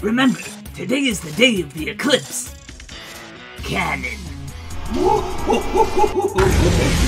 Remember, today is the day of the eclipse. Cannon.